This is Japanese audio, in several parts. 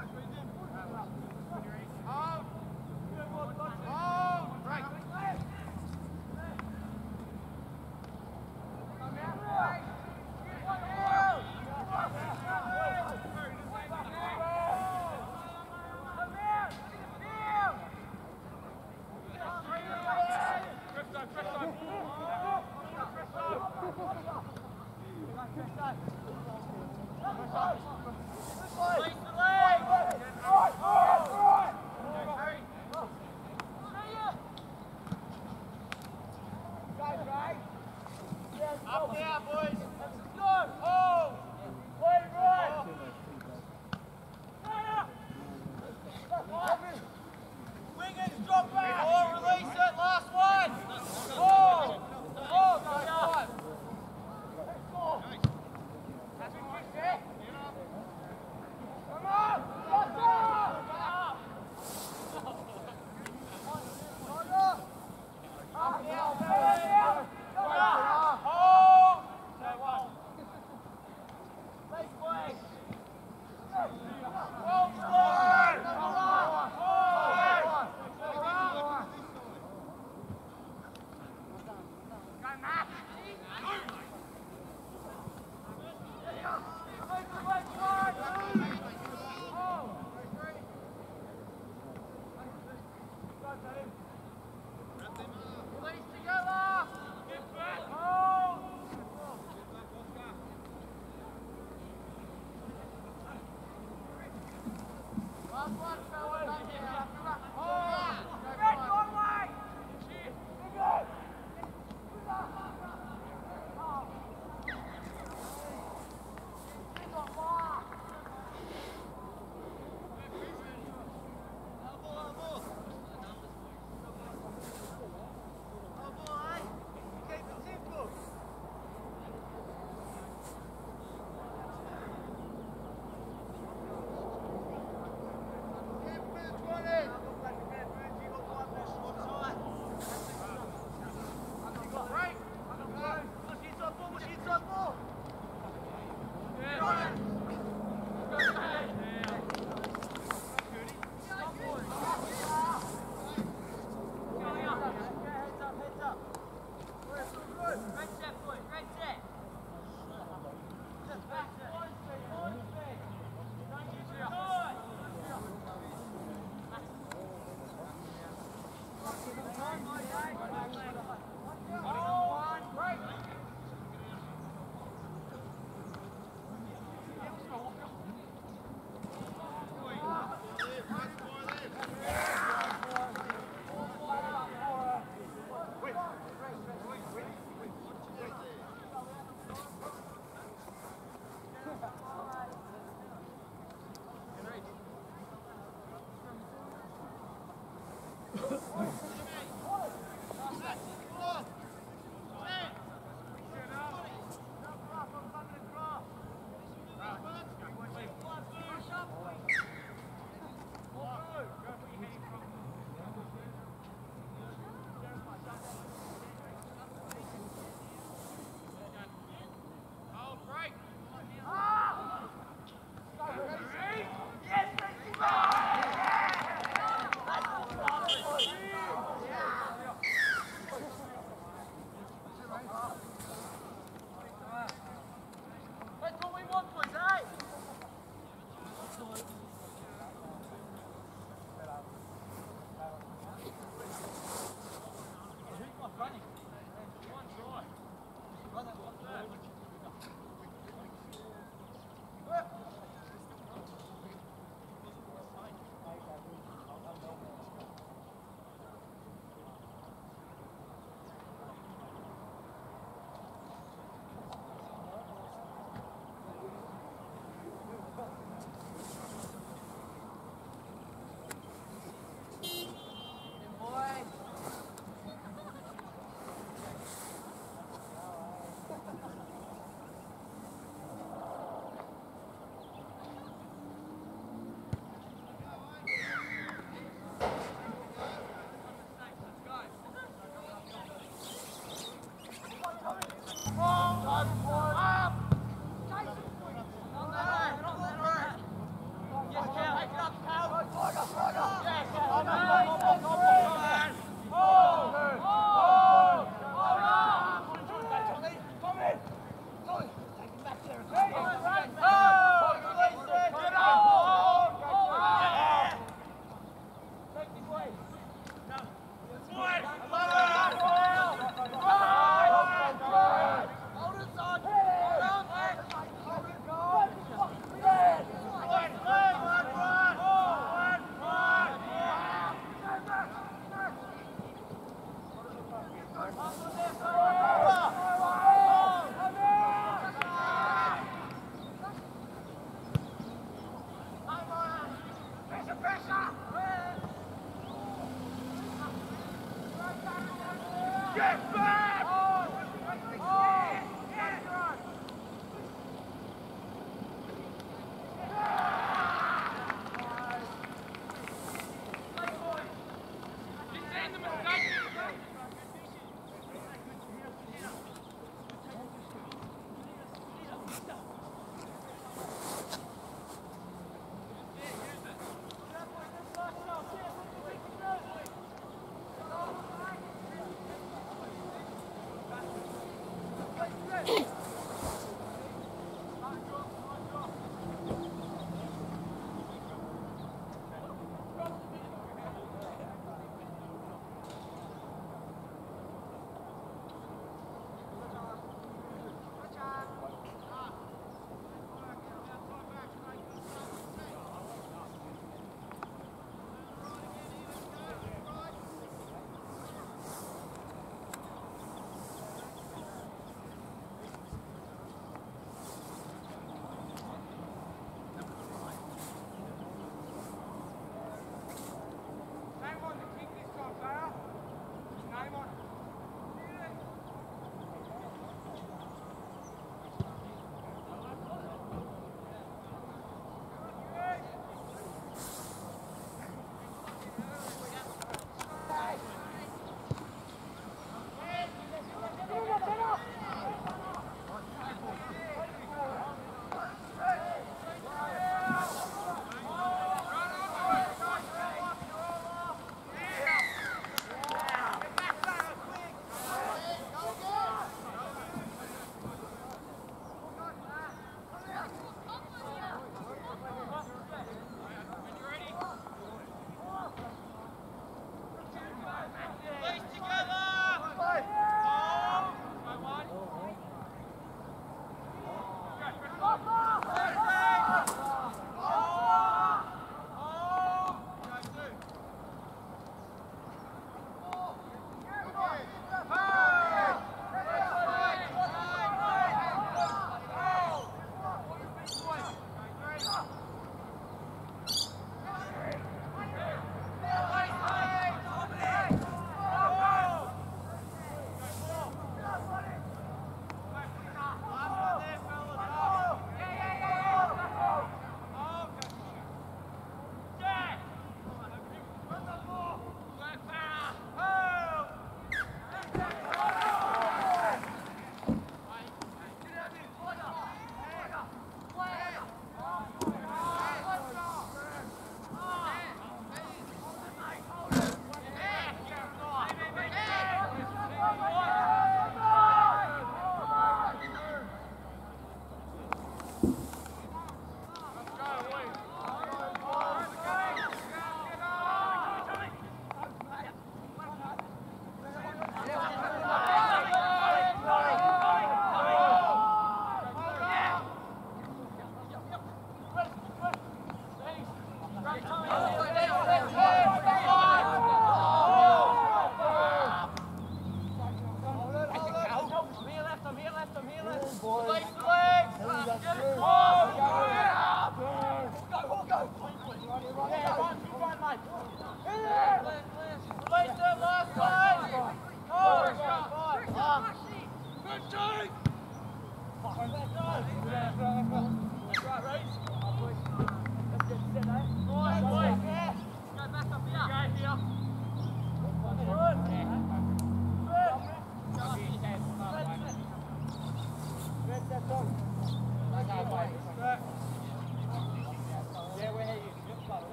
Right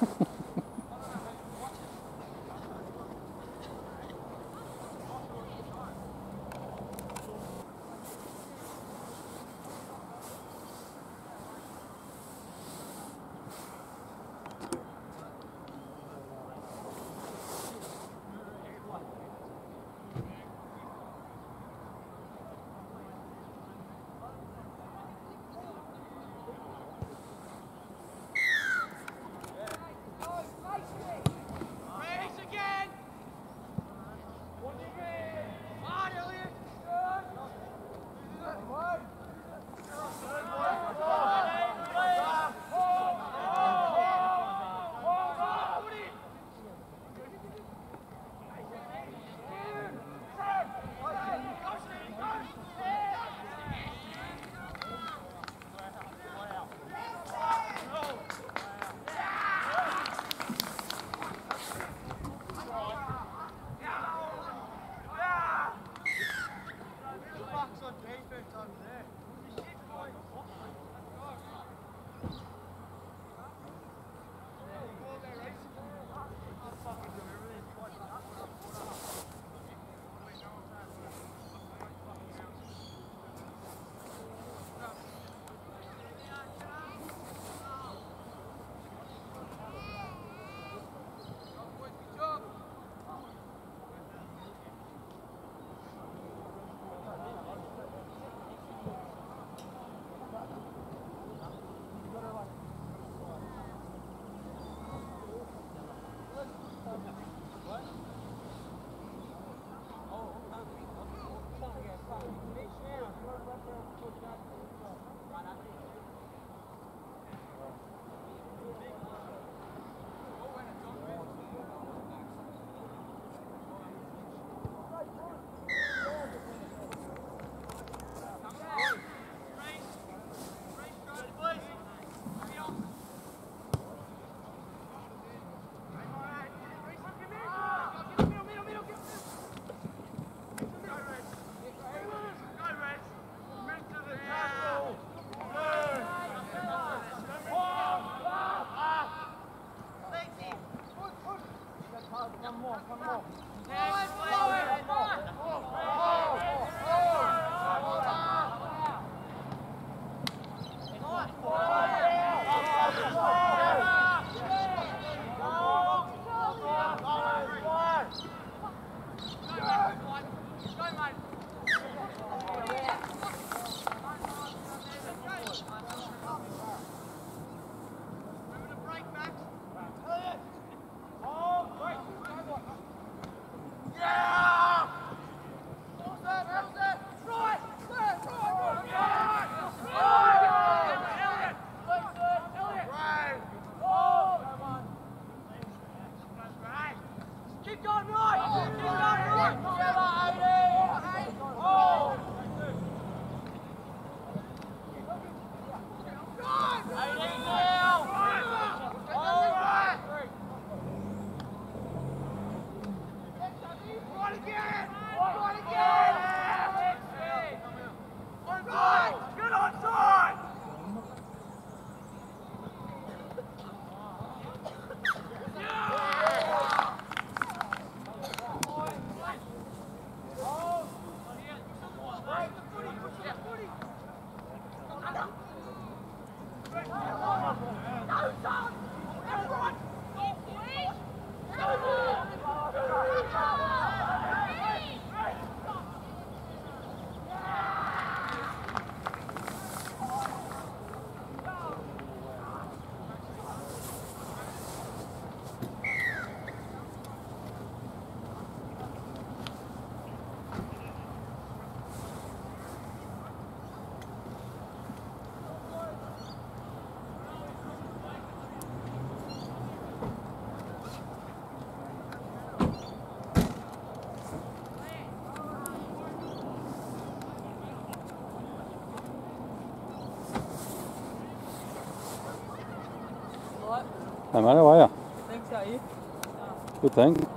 Ha ha ha. No? Thanks, are you? Good, thanks.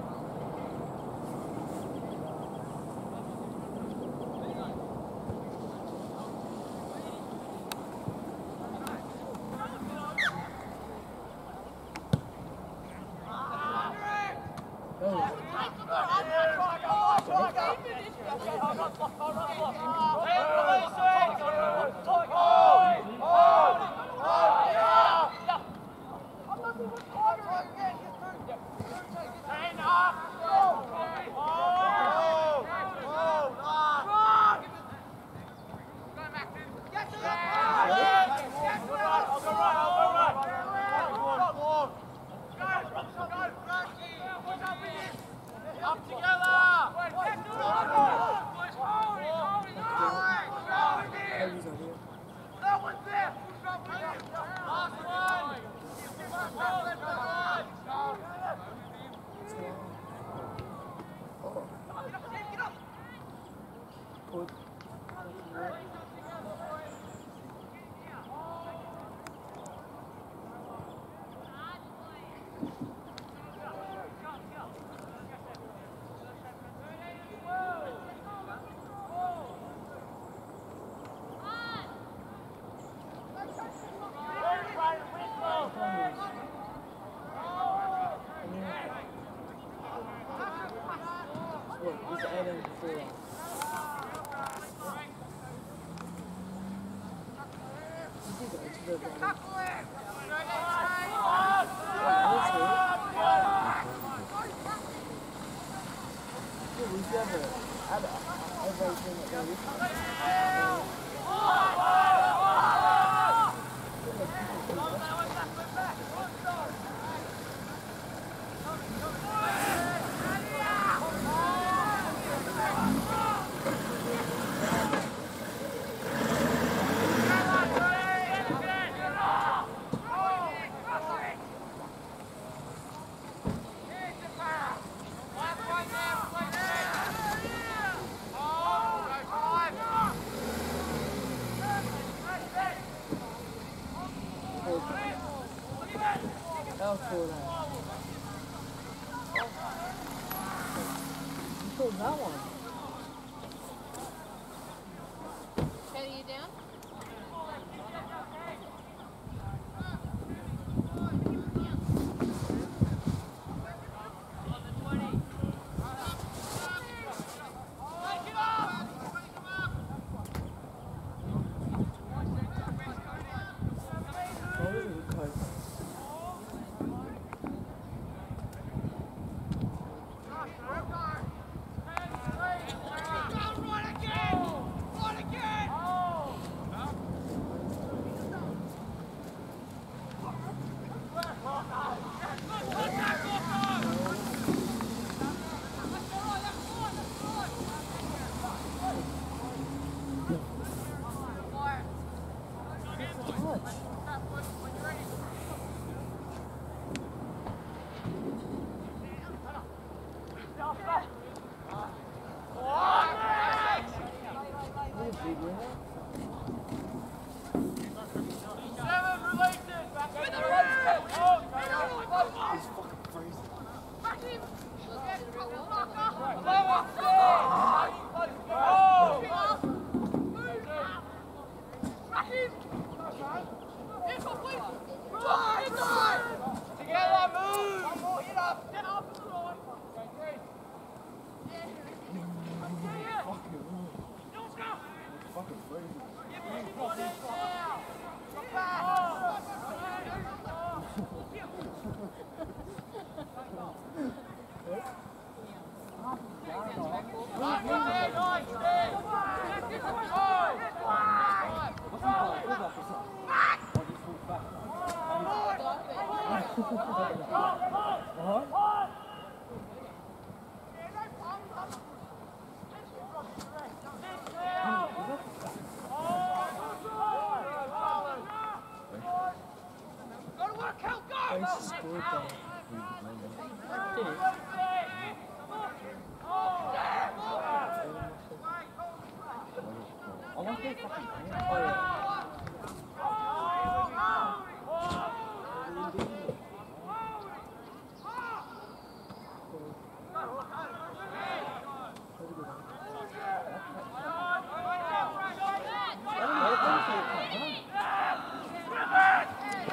the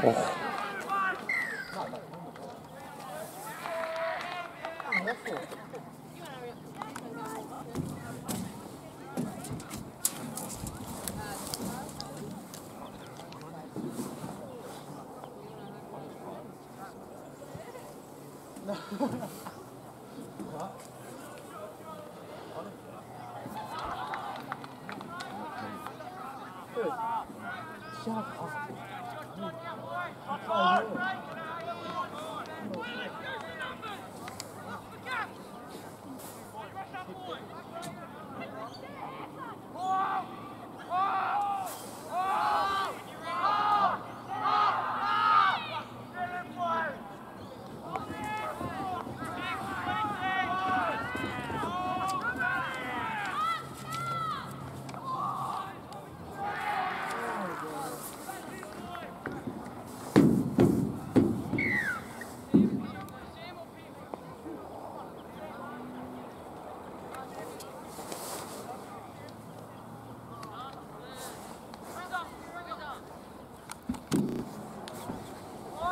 Oh.